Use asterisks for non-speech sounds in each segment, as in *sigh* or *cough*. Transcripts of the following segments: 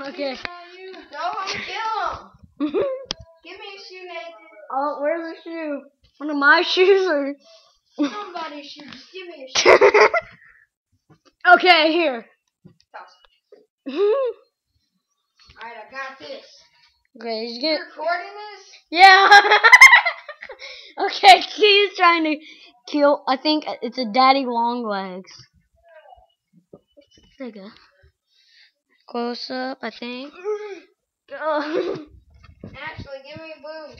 Okay. No, I'm kill him. *laughs* Give me a shoe, Nathan. oh, where's the shoe? One of my *laughs* shoes or? Somebody's shoe. Just give me a *laughs* shoe. okay, here. Alright, I got this. he's You getting. recording this? Yeah. okay, he's trying to kill. I think it's a daddy long legs. You go. Close up, I think. *laughs* Oh. Actually, give me a boom.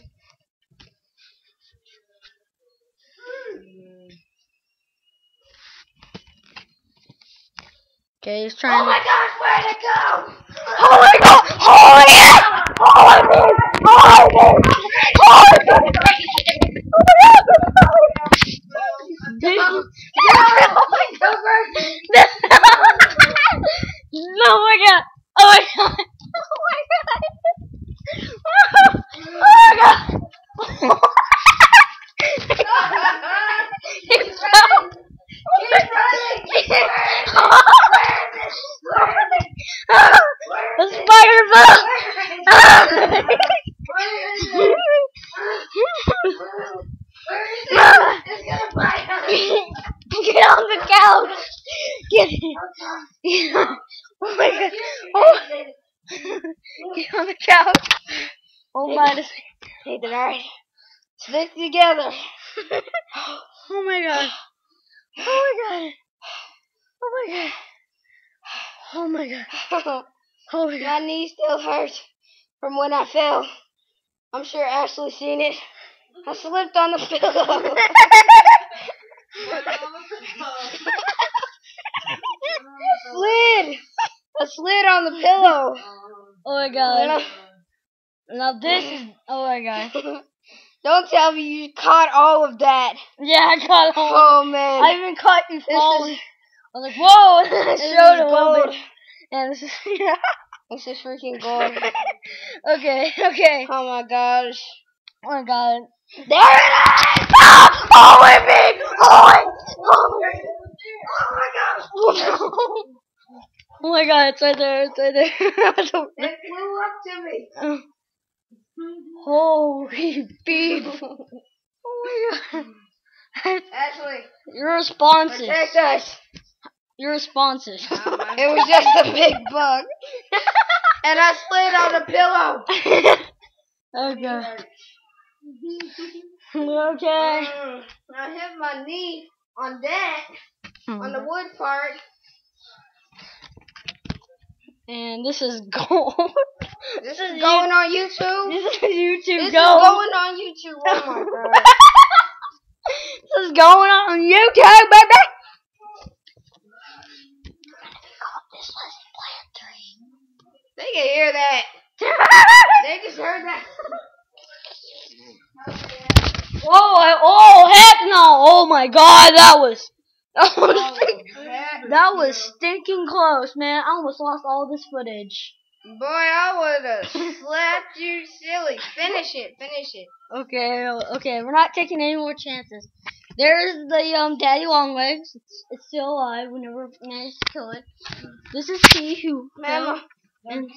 okay, he's oh trying Oh my gosh, where'd it go? Oh my god! Oh! Oh my god! Oh my god! Oh my god! Dude. Oh my god. no, oh my god! Oh my god! Oh my god! Oh my god! Keep running. Keep running. Keep running. The spider bug! It's *laughs* gonna bite us. Get on the couch! Get it! *laughs* Oh my god! Oh. *laughs* Get on the couch! Oh my Hey, alright. Stick together. *laughs* Oh my god! Oh my god! Oh my god! Oh my god! Oh my god. My knee still hurts from when I fell. I'm sure Ashley's seen it. I slipped on the pillow. slid. I slid on the pillow. Oh my god! Now this is. Oh my god! *laughs* Don't tell me you caught all of that. Yeah, I caught hold. Oh man. I even caught you falling. is- I was like, whoa! *laughs* And then I This is showed a gold. And this is. Yeah. This is freaking gold. *laughs* okay, okay. Oh my gosh. Oh my god. There it is! Ah! Oh my big! Oh my! Oh my gosh. Oh my god, it's right there, it's right there. It's over It flew up to me. Holy beep. *laughs* Oh my god. Ashley, You're responsive. protect us. You're responsive. *laughs* It was *laughs* just a big bug. And I slid on the pillow. okay. Okay. Mm, I hit my knee on that, on the wood part. And this is *laughs* gold. This is going on YouTube. This is YouTube This is gold. going on YouTube. Oh my *laughs* god. this is going on YouTube, baby. They can hear that. *laughs* They just heard that. I, oh, heck no! Oh my god, that was, that was, *laughs* *laughs* that was stinking close, man. I almost lost all this footage. Boy, I would have slapped you silly. Finish it. Finish it. Okay, okay, we're not taking any more chances. There's the um daddy longlegs. It's, it's still alive. We never managed to kill it. This is he who. Mama. and-